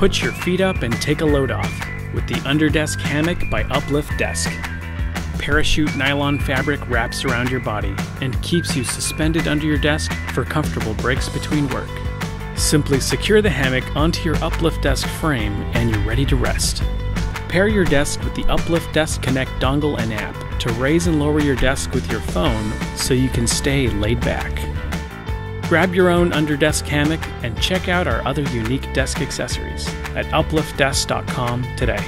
Put your feet up and take a load off with the Underdesk Hammock by Uplift Desk. Parachute nylon fabric wraps around your body and keeps you suspended under your desk for comfortable breaks between work. Simply secure the hammock onto your Uplift Desk frame and you're ready to rest. Pair your desk with the Uplift Desk Connect dongle and app to raise and lower your desk with your phone so you can stay laid back. Grab your own Underdesk hammock and check out our other unique desk accessories at upliftdesk.com today.